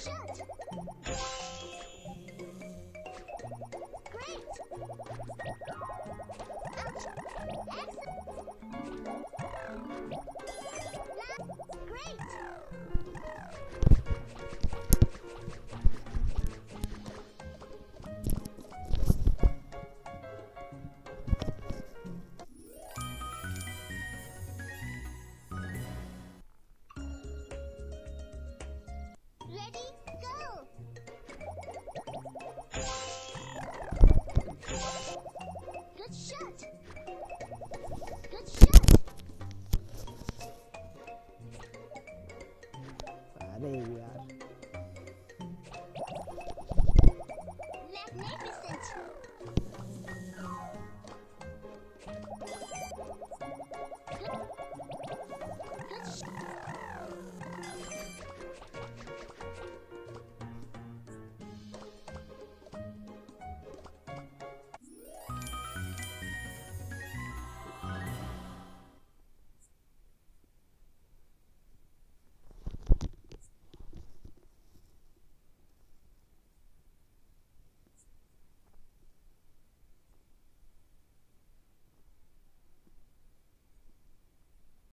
Great! There you go.